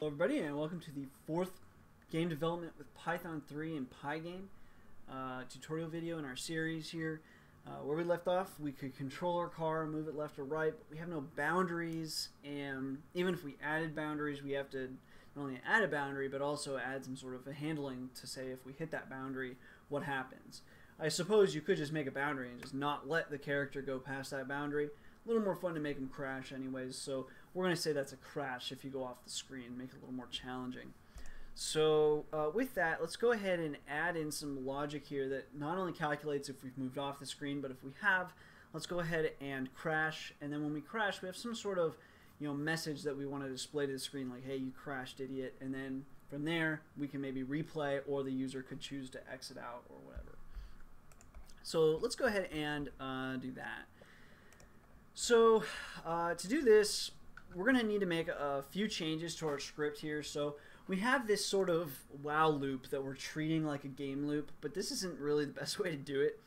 Hello everybody and welcome to the fourth game development with Python 3 and Pygame uh, tutorial video in our series here. Uh, where we left off, we could control our car, move it left or right, but we have no boundaries, and even if we added boundaries, we have to not only add a boundary, but also add some sort of a handling to say if we hit that boundary, what happens. I suppose you could just make a boundary and just not let the character go past that boundary. A little more fun to make them crash anyways, so we're going to say that's a crash if you go off the screen, make it a little more challenging. So uh, with that, let's go ahead and add in some logic here that not only calculates if we've moved off the screen, but if we have, let's go ahead and crash. And then when we crash, we have some sort of you know message that we want to display to the screen, like "Hey, you crashed, idiot!" And then from there, we can maybe replay, or the user could choose to exit out or whatever. So let's go ahead and uh, do that. So uh, to do this, we're going to need to make a few changes to our script here. So we have this sort of while loop that we're treating like a game loop, but this isn't really the best way to do it.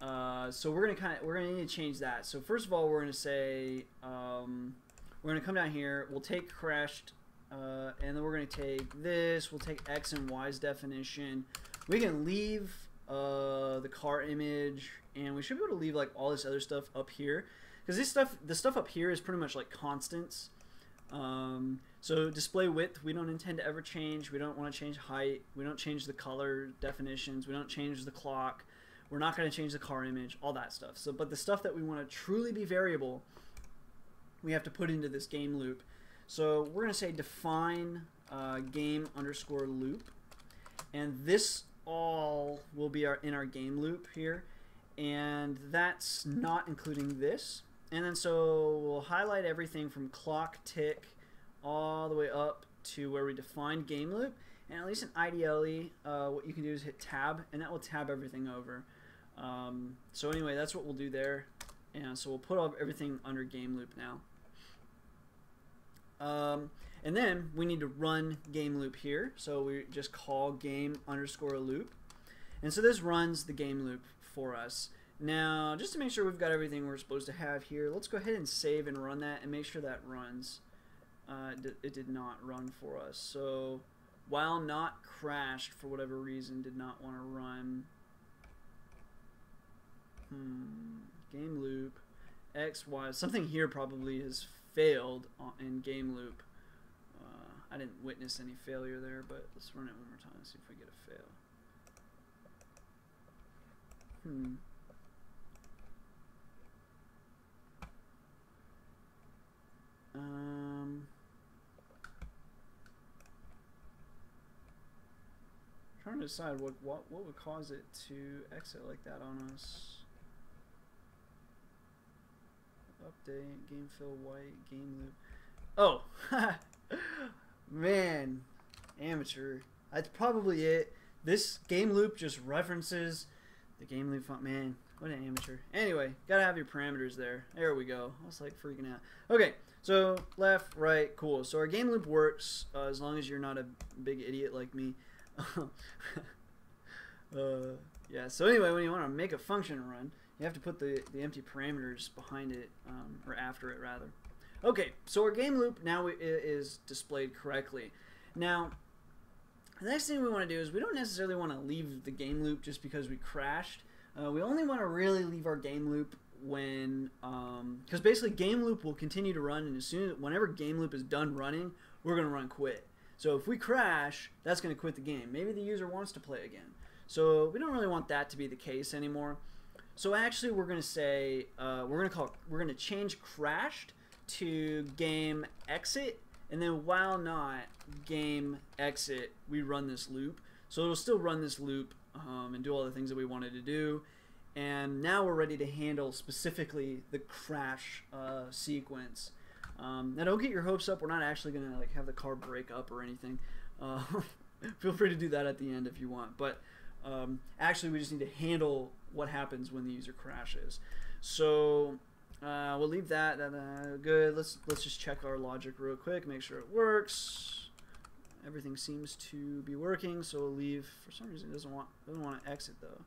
Uh, so we're gonna kind of we're gonna need to change that. So first of all, we're gonna say um, we're gonna come down here. We'll take crashed, uh, and then we're gonna take this. We'll take x and y's definition. We can leave uh, the car image, and we should be able to leave like all this other stuff up here because this stuff the stuff up here is pretty much like constants. Um, so display width, we don't intend to ever change. We don't want to change height. We don't change the color definitions. We don't change the clock. We're not going to change the car image, all that stuff. So, but the stuff that we want to truly be variable, we have to put into this game loop. So we're going to say define uh, game underscore loop, and this all will be our in our game loop here, and that's not including this. And then so we'll highlight everything from clock tick all the way up to where we define game loop. And at least in IDLE, uh, what you can do is hit tab, and that will tab everything over. Um, so anyway, that's what we'll do there. And so we'll put all, everything under game loop now. Um, and then we need to run game loop here. So we just call game underscore loop. And so this runs the game loop for us. Now, just to make sure we've got everything we're supposed to have here, let's go ahead and save and run that and make sure that runs uh, it did not run for us. So while not crashed for whatever reason, did not want to run. Hmm, game loop, X, Y. Something here probably has failed in game loop. Uh, I didn't witness any failure there, but let's run it one more time and see if we get a fail. Hmm. Decide what, what what would cause it to exit like that on us. Update, game fill white, game loop. Oh, man, amateur. That's probably it. This game loop just references the game loop font. Man, what an amateur. Anyway, gotta have your parameters there. There we go. I was like freaking out. Okay, so left, right, cool. So our game loop works uh, as long as you're not a big idiot like me. uh, yeah, so anyway, when you want to make a function run, you have to put the, the empty parameters behind it, um, or after it rather. Okay, so our game loop now is displayed correctly. Now, the next thing we want to do is we don't necessarily want to leave the game loop just because we crashed. Uh, we only want to really leave our game loop when, because um, basically game loop will continue to run, and as soon as whenever game loop is done running, we're going to run quit. So if we crash, that's going to quit the game. Maybe the user wants to play again. So we don't really want that to be the case anymore. So actually, we're going to say uh, we're going to call we're going to change crashed to game exit, and then while not game exit, we run this loop. So it'll still run this loop um, and do all the things that we wanted to do. And now we're ready to handle specifically the crash uh, sequence. Um, now don't get your hopes up. We're not actually going to like have the car break up or anything. Uh, feel free to do that at the end if you want. But um, actually, we just need to handle what happens when the user crashes. So uh, we'll leave that. Uh, good. Let's let's just check our logic real quick. Make sure it works. Everything seems to be working. So we'll leave. For some reason, it doesn't want doesn't want to exit though.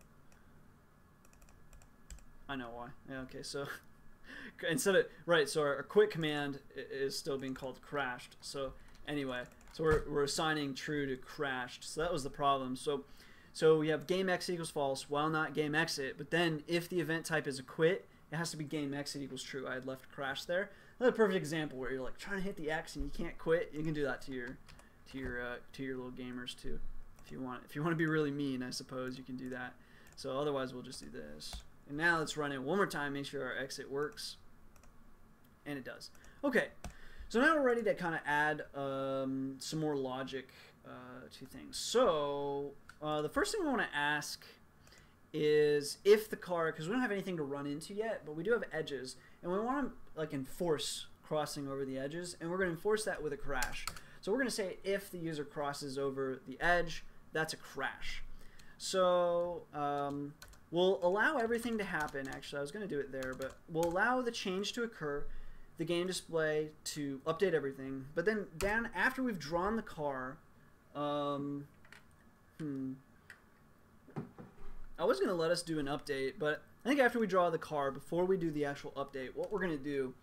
I know why. Yeah, okay, so instead of right, so our, our quit command is still being called crashed. So anyway, So we're, we're assigning true to crashed. So that was the problem. So so we have game x equals false while not game exit. But then if the event type is a quit, it has to be game exit equals true. I had left crash there. Another perfect example where you're like trying to hit the X and you can't quit. You can do that to your to your uh, to your little gamers too, if you want. If you want to be really mean, I suppose you can do that. So otherwise, we'll just do this. And now let's run it one more time. Make sure our exit works, and it does. Okay. So now we're ready to kind of add um, some more logic uh, to things. So uh, the first thing we want to ask is if the car, because we don't have anything to run into yet, but we do have edges, and we want to like enforce crossing over the edges, and we're going to enforce that with a crash. So we're going to say if the user crosses over the edge, that's a crash. So um, we'll allow everything to happen. Actually, I was going to do it there, but we'll allow the change to occur, the game display to update everything, but then down after we've drawn the car, um, hmm, I was going to let us do an update, but I think after we draw the car, before we do the actual update, what we're going to do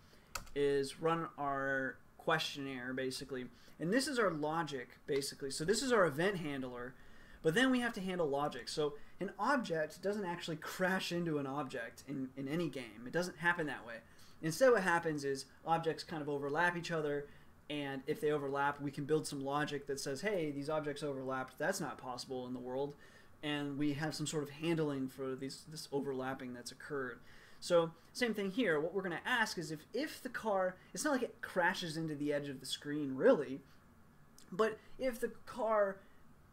is run our questionnaire, basically. And this is our logic, basically. So this is our event handler, but then we have to handle logic. So an object doesn't actually crash into an object in, in any game. It doesn't happen that way. Instead, what happens is objects kind of overlap each other, and if they overlap, we can build some logic that says, hey, these objects overlapped. That's not possible in the world and we have some sort of handling for these this overlapping that's occurred. So same thing here. What we're going to ask is if if the car, it's not like it crashes into the edge of the screen really, but if the car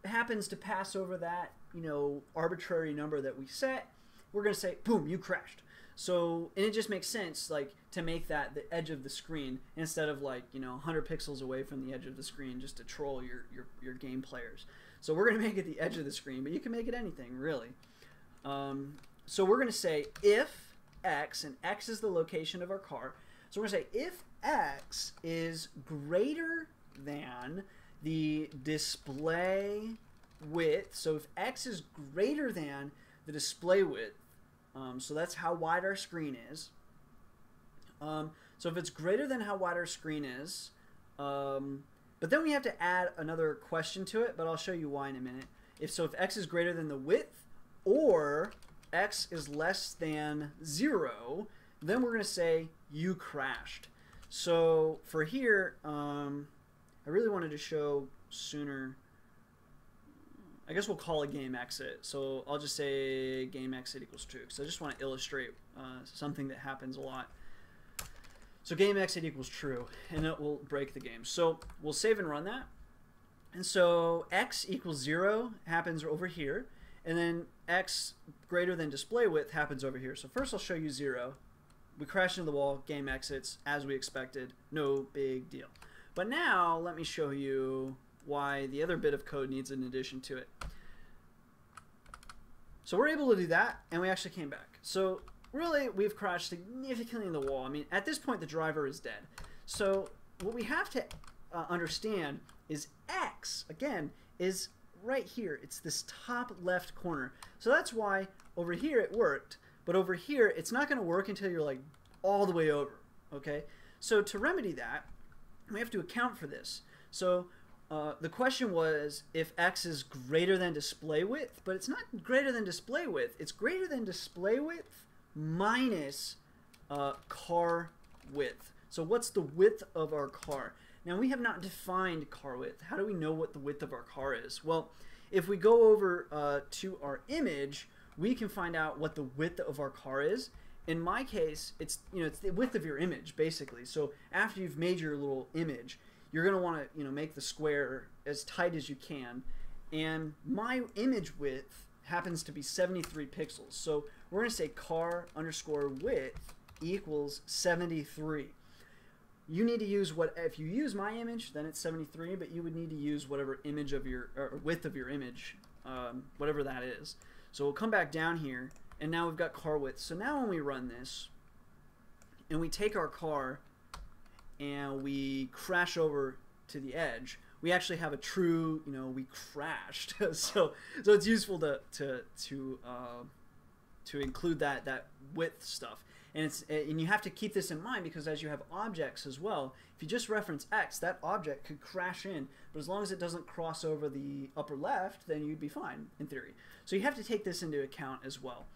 happens to pass over that you know arbitrary number that we set, we're going to say boom, you crashed. So and it just makes sense like to make that the edge of the screen instead of like you know 100 pixels away from the edge of the screen just to troll your your, your game players. So we're going to make it the edge of the screen, but you can make it anything, really. Um, so we're going to say if x, and x is the location of our car. So we're going to say if x is greater than the display width, so if x is greater than the display width, um, so that's how wide our screen is. Um, so if it's greater than how wide our screen is, um, but then we have to add another question to it, but I'll show you why in a minute. If so, if x is greater than the width or x is less than 0, then we're going to say you crashed. So for here, um, I really wanted to show sooner. I guess we'll call a game exit. So I'll just say game exit equals true. So I just want to illustrate uh, something that happens a lot. So game exit equals true, and it will break the game. So we'll save and run that. And so x equals 0 happens over here, and then x greater than display width happens over here. So first I'll show you 0. We crash into the wall, game exits, as we expected, no big deal. But now let me show you why the other bit of code needs an addition to it. So we're able to do that, and we actually came back. So really, we've crashed significantly in the wall. I mean, at this point, the driver is dead. So what we have to uh, understand is X, again, is right here. It's this top left corner. So that's why over here it worked, but over here it's not going to work until you're like all the way over, okay? So to remedy that, we have to account for this. So uh, the question was if x is greater than display width, but it's not greater than display width. It's greater than display width minus uh, car width. So what's the width of our car? Now we have not defined car width. How do we know what the width of our car is? Well, if we go over uh, to our image, we can find out what the width of our car is. In my case, it's you know it's the width of your image basically. So after you've made your little image, you're going to want to you know make the square as tight as you can. And my image width happens to be 73 pixels. So we're going to say car underscore width equals 73. You need to use what, if you use my image, then it's 73, but you would need to use whatever image of your, or width of your image, um, whatever that is. So we'll come back down here, and now we've got car width. So now when we run this, and we take our car, and we crash over to the edge, we actually have a true, you know, we crashed. so, so it's useful to, to, to, uh, to include that that width stuff. and it's and you have to keep this in mind because as you have objects as well, if you just reference X, that object could crash in, but as long as it doesn't cross over the upper left, then you'd be fine in theory. So you have to take this into account as well.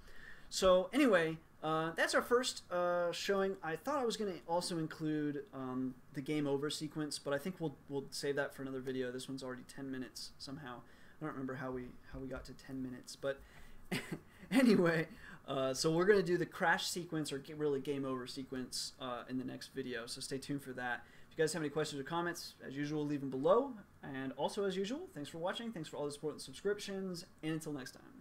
So anyway, uh, that's our first uh, showing. I thought I was going to also include um, the game over sequence, but I think we'll we'll save that for another video. This one's already 10 minutes somehow. I don't remember how we how we got to 10 minutes, but anyway, uh, so we're going to do the crash sequence or really game over sequence uh, in the next video. So stay tuned for that. If you guys have any questions or comments, as usual, leave them below. And also, as usual, thanks for watching. Thanks for all the support and subscriptions. And until next time.